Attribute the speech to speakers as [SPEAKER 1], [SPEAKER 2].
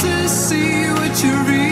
[SPEAKER 1] to see what you
[SPEAKER 2] read.